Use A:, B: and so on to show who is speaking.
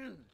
A: Mm.